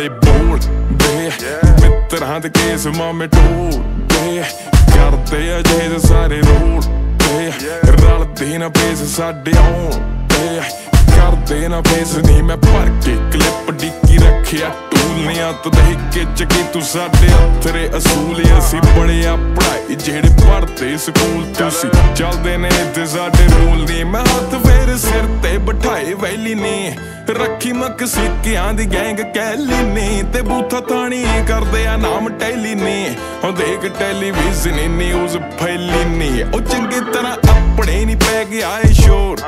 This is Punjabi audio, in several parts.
ਬੜੇ ਬੋਲਦੇ ਮਿੱਤਰਾਂ ਦੇ ਕੇਸ ਮਾਮੇ ਟੋਲਦੇ ਕਰਦੇ ਆ ਜੇ ਸਾਰੇ ਰੋਲ ਤੇ ਰਲਦੇ ਨਾ ਪੇਸ ਸਾਡੇ ਆਉਂਦੇ ਕਰਦੇ ਨਾ ਪੇਸ ਨਹੀਂ ਮੈਂ ਭਰ ਕੇ ਕਲਿੱਪ ਡਿੱਕੀ ਰੱਖਿਆ ਟੂਲੀਆਂ ਤੋਂ ਦੇਖ ਕੇ ਚੱਕੀ ਤੂੰ ਸਾਡੇ ਅਥਰੇ ਅਸੂਲ ਅਸੀਂ ਬੜੇ ਪੜਾਈ ਜਿਹੜੇ ਪੜਦੇ ਸਕੂਲ ਤੁਸੀਂ ਚੱਲਦੇ ਨੇ ਤੇ ਸਾਡੇ ਰੂਲ ਨਹੀਂ ਮੈਂ ਹੱਥ ਫੇਰ ਸਿਰ ਤੇ ਬਿਠਾਏ ਵੈਲੀ ਨੇ। ਰੱਖੀ ਮੱਕ ਸਿੱਕਿਆਂ ਦੀ ਗੈਂਗ ਕੈਲੀ ਨੇ ਤੇ ਬੂਥਾ ਤਾਣੀ ਕਰਦੇ ਆ ਨਾਮ ਟੈਲੀ ਨੇ। ਉਹ ਦੇਖ ਟੈਲੀਵਿਜ਼ਨ ਨਿਊਜ਼ ਫੈਲੀ ਨੇ। ਉਹ ਚੰਗੀ ਤਰ੍ਹਾਂ ਆਪਣੇ ਨਹੀਂ ਪੈ ਗਿਆ ਏ ਸ਼ੋਰ।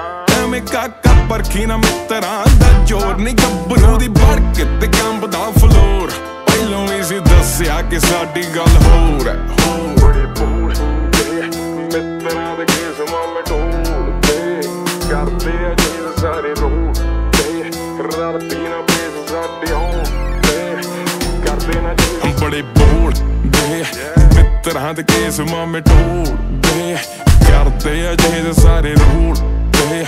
ਐਵੇਂ ਕਾਕਾ ਪਰਖੀ ਨਾ ਮਿੱਤਰਾਂ ਦਾ ਜੋਰ। ਨਹੀਂ ਗੱਭਰੂ ਦੀ ਬੜਕ ਤੇ ਕੰਬਦਾ ਫਲੋਰ। ਪਹਿਲੋਂ ਵੀ ਸੀ ਦੱਸਿਆ ਕਿ ਸਾਡੀ ਗੱਲ ਹੋਰ ਹੈ। ਹੋਰ ਬੜੇ ਬੋਲ ਮਿੱਤਰਾਂ ਦੇ ਕੇਸ ਮਾਮੇ ਢੋਲਦੇ ਕਰਦੇ ਆ ਜੀ ਸਾਰੇ ਰੋਲ ਤੇ ਰਲਦੀ ਨਾ ਬੇਸ ਸਾਡੇ ਹੋਂਦੇ ਕਰਦੇ ਨਾ ਜੀ ਬੜੇ ਬੋਲ ਦੇ ਮਿੱਤਰਾਂ ਦੇ ਕੇਸ ਮਾਮੇ ਢੋਲਦੇ ਕਰਦੇ ਆ ਜੀ ਸਾਰੇ ਰੋਲ ਤੇ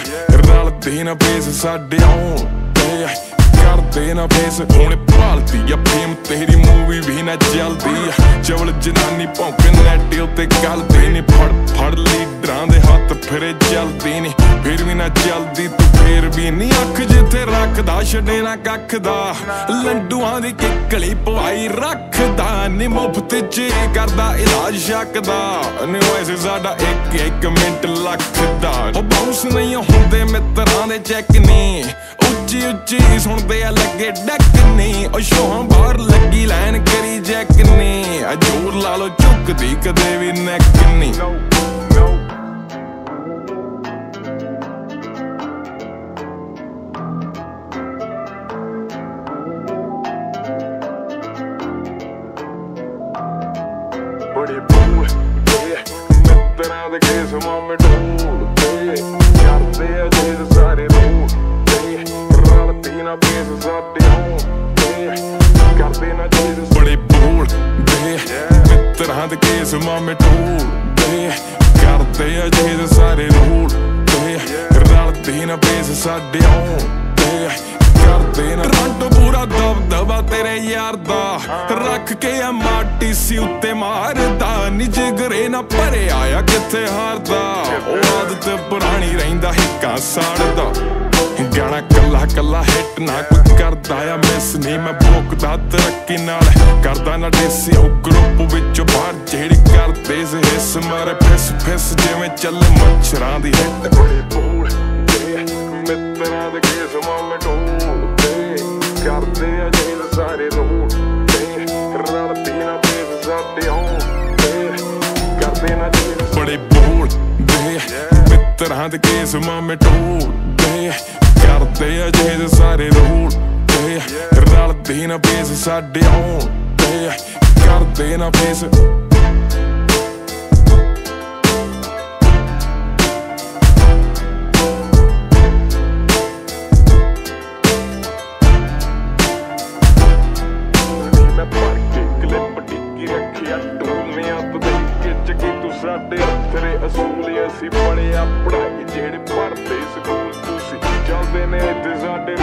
ਰਲਦੀ ਨਾ ਬੇਸ ਸਾਡੇ ਹੋਂਦੇ ਕਰਦੇ ਨਾ ਫੇਸ ਹੁਣ ਭਾਲਦੀ ਆ ਫੇਮ ਤੇਰੀ ਮੂਵੀ ਵੀ ਨਾ ਜਲਦੀ ਆ। ਚਵਲ ਜਨਾਨੀ ਭੌਂਕੇ ਨੈਟ ਉੱਤੇ ਗਲਦੀ ਨਹੀਂ ਫੜ ਫੜ ਲੀਡਰਾਂ ਦੇ ਹੱਥ ਫਿਰੇ ਚੱਲਦੀ ਨਹੀਂ ਫਿਰ ਵੀ ਨਾ ਚੱਲਦੀ ਤੂੰ ਫੇਰ ਵੀ ਨਹੀਂ ਅੱਖ ਜਿੱਥੇ ਰੱਖਦਾ, ਛੱਡੇ ਨਾ ਕੱਖ ਦਾ ਲੰਡੂਆਂ ਦੀ ਕਿੱਕਲੀ ਪਵਾਈ ਰੱਖਦਾ ਨੀ, ਮੁਫਤ ਚ ਕਰਦਾ ਇਲਾਜ ਸ਼ੱਕ ਨੀ ਵੈਸੇ ਸਾਡਾ ਇੱਕ ਇੱਕ ਮਿੰਟ ਲੱਖ ਦਾ ਉਹ ਬਾਉਂਸ ਨਹੀਂ ਹੁੰਦੇ, ਮਿੱਤਰਾਂ ਦੇ ਚੈੱਕ ਨਹੀਂ ਉੱਚੀ ਉੱਚੀ ਸੁਣਦੇ ਆ, ਲੱਗੇ ਡੱਕ ਨਹੀਂ ਉਹ ਸ਼ੋਹਾਂ ਬਾਹਰ ਲੱਗੀ, ਲਾਈਨ ਕਰੀ ਜੈਕ ਨਹੀਂ ਆ ਲਾ ਲੋ ਝੁਕਦੀ ਕਦੇ ਵੀ ਨੈਕ ਨਹੀਂ ਬੜੇ ਬੂਲ ਮਿੱਤਰਾਂ ਦੇ ਕੇਸ ਮਾਮੇ ਢੋਲਦੇ ਕਰਦੇ ਆ ਜੇ ਸਾਰੇ ਰੋਲ ਤੇ ਰਲਦੀ ਨਾ ਸਾਡੇ ਹੋਂਦੇ ਕਰਦੇ ਨਾ ਜੇ ਬੜੇ ਬੂਲ ਮਿੱਤਰਾਂ ਦੇ ਕੇਸ ਮਾਮੇ ਢੋਲਦੇ ਕਰਦੇ ਆ ਜੇ ਸਾਰੇ ਰੋਲ ਤੇ ਰਲਦੀ ਨਾ ਬੇਸ ਸਾਡੇ ਹੋਂਦੇ ਕਰਦੇ ਨਾ ਰੰਟ ਪੂਰਾ ਦਬ ਤੇਰੇ ਯਾਰ ਦਾ। ਰੱਖ ਕੇ ਆ ਮਾਟੀ ਸੀ ਉੱਤੇ ਮਾਰਦਾ। ਨੀ ਜਿਗਰੇ ਨਾ ਭਰਿਆ ਆ ਕਿੱਥੇ ਹਾਰਦਾ। ਉਹ ਆਦਤ ਪੁਰਾਣੀ ਰਹਿੰਦਾ ਹਿੱਕਾ ਸਾੜਦਾ। ਗਾਣਾ ਕੱਲਾ ਕੱਲਾ ਹਿੱਟ ਨਾ ਕੋਈ ਕਰਦਾ ਆ ਮਿਸ ਨਹੀਂ ਮੈਂ ਭੁੱਕਦਾ ਤਰੱਕੀ ਨਾਲ ਕਰਦਾ ਨਾ ਦੇਸੀ। ਉਹ ਗਰੁੱਪ ਵਿੱਚ ਬਾਹਰ ਜਿਹੜੀ ਕਰਦੇ ਸੀ ਹਿੱਸ ਮਾਰੇ ਫਿਸ ਫਿਸ ਜਿਵੇਂ ਚੱਲੇ ਮੱਛਰਾਂ ਦੀ ਹਿੱਟ ਬੜੇ ਬੋਲ ਮਿੱਤਰਾਂ ਦੇ ਕੇਸ ਮਾਮੇ ਢੋਲਦੇ ਕਰਦੇ ਨਾ ਬੜੇ ਬੋਲ ਦੇ ਮਿੱਤਰਾਂ ਦੇ ਕੇਸ ਮਾਮੇ ਢੋਲਦੇ ਕਰਦੇ ਆ ਜੀ ਸਾਰੇ ਰੋਲ ਤੇ ਰਲਦੀ ਨਾ ਬੇਸ ਸਾਡੇ ਹੋਂਦੇ ਕਰਦੇ ਨਾ ਬੇਸ ਅਸੀਂ ਪੜਿਆ ਪੜਾਈ ਜਿਹੜੇ ਪੜਦੇ ਸਕੂਲ। ਤੁਸੀਂ ਚੱਲਦੇ ਨੇ ਤੇ ਸਾਡੇ